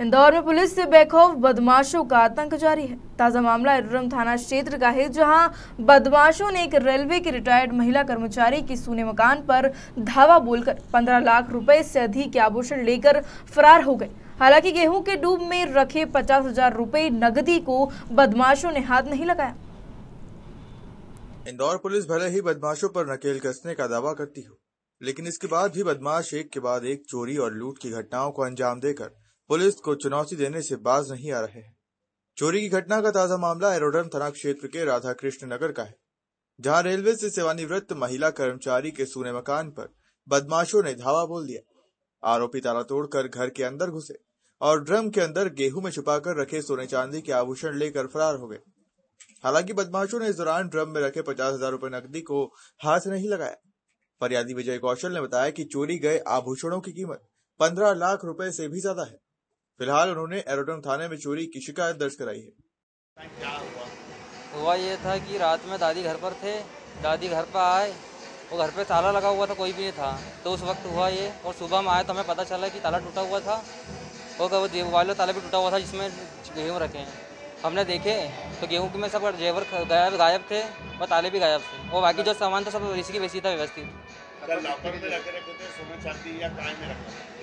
इंदौर में पुलिस से बेखौफ बदमाशों का आतंक जारी है। ताज़ा मामला एर्रम थाना क्षेत्र का है, जहाँ बदमाशों ने एक रेलवे की रिटायर्ड महिला कर्मचारी की सूने मकान पर धावा बोलकर 15 लाख रुपए से अधिक के आभूषण लेकर फरार हो गए। हालाँकि गेहूँ के डूब में रखे पचास हज़ार रुपए नगदी को बदमाशों ने हाथ नहीं लगाया। इंदौर पुलिस भले ही बदमाशों पर नकेल कसने का दावा करती हो, लेकिन इसके बाद भी बदमाश एक के बाद एक चोरी और लूट की घटनाओं को अंजाम देकर पुलिस को चुनौती देने से बाज नहीं आ रहे हैं। चोरी की घटना का ताज़ा मामला एरोडन थाना क्षेत्र के राधा कृष्ण नगर का है, जहाँ रेलवे से सेवानिवृत्त महिला कर्मचारी के सूने मकान पर बदमाशों ने धावा बोल दिया। आरोपी ताला तोड़कर घर के अंदर घुसे और ड्रम के अंदर गेहूँ में छुपाकर रखे सोने चांदी के आभूषण लेकर फरार हो गए। हालाँकि बदमाशों ने इस दौरान ड्रम में रखे पचास हज़ार रूपए नकदी को हाथ नहीं लगाया। फरियादी विजय कौशल ने बताया कि चोरी गए आभूषणों की कीमत पंद्रह लाख रुपए से भी ज़्यादा है। फ़िलहाल उन्होंने एरोडम थाने में चोरी की शिकायत दर्ज कराई है। हुआ ये था कि रात में दादी घर पर थे, दादी घर पर आए, वो घर पे ताला लगा हुआ था, कोई भी नहीं था। तो उस वक्त हुआ ये, और सुबह में आया तो हमें पता चला कि ताला टूटा हुआ था। और वो वाले ताला भी टूटा हुआ था, जिसमें गेहूँ रखे हैं। हमने देखे तो गेहूँ में सब जेवर गायब गायब थे, और ताले भी गायब थे। और बाकी जो सामान था, सब इसी की वैसी था, व्यवस्थित।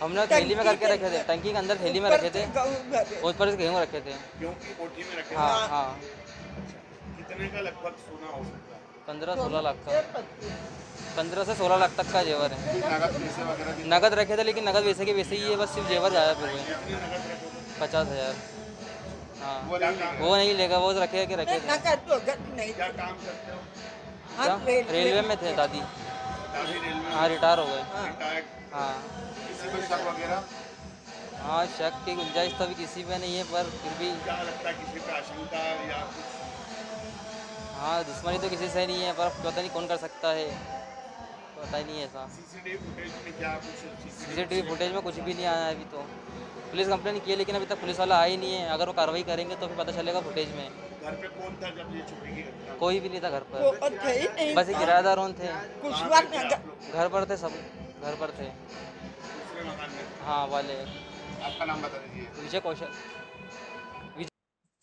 हमने थैली में करके रखे थे टंकी के अंदर थैली में रखे थे। उस पर गेहूँ रखे थे। हाँ हाँ। कितने का लगभग सोना हो सकता है? पंद्रह सोलह लाख का। पंद्रह से सोलह लाख तक का जेवर है। नगद पैसे वगैरह नगद रखे थे लेकिन नगद वैसे के वैसे ही है बस सिर्फ़ जेवर गायब हुए। पचास हज़ार। हाँ। वो नहीं लेगा वो रखे के रखे थे। हो? रेलवे में थे। दादी। हाँ रिटायर हो गए। हाँ। शक हाँ शक की गुंजाइश तो अभी किसी पे नहीं है पर फिर भी क्या लगता है किसी पे आशंका या कुछ हाँ दुश्मनी तो किसी से नहीं है पर पता नहीं कौन कर सकता है। पता ही नहीं है ऐसा। सीसीटीवी फुटेज में क्या कुछ सीसीटीवी फुटेज में कुछ भी नहीं आया अभी तो। पुलिस कंप्लेन की है लेकिन अभी तक पुलिस वाला आया ही नहीं है। अगर वो कार्रवाई करेंगे तो फिर पता चलेगा फुटेज में। घर पे कौन था जब ये चोरी की घटना कोई भी नहीं था घर पर। बस एक किराएदार उन थे। कुछ? घर पर थे सब घर पर थे। हाँ वाले। आपका नाम बता दीजिए। विजय कौशल।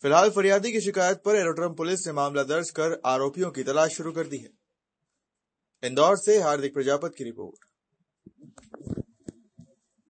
फ़िलहाल फरियादी की शिकायत पर एरोड्रम पुलिस ने मामला दर्ज कर आरोपियों की तलाश शुरू कर दी है। इंदौर से हार्दिक प्रजापत की रिपोर्ट।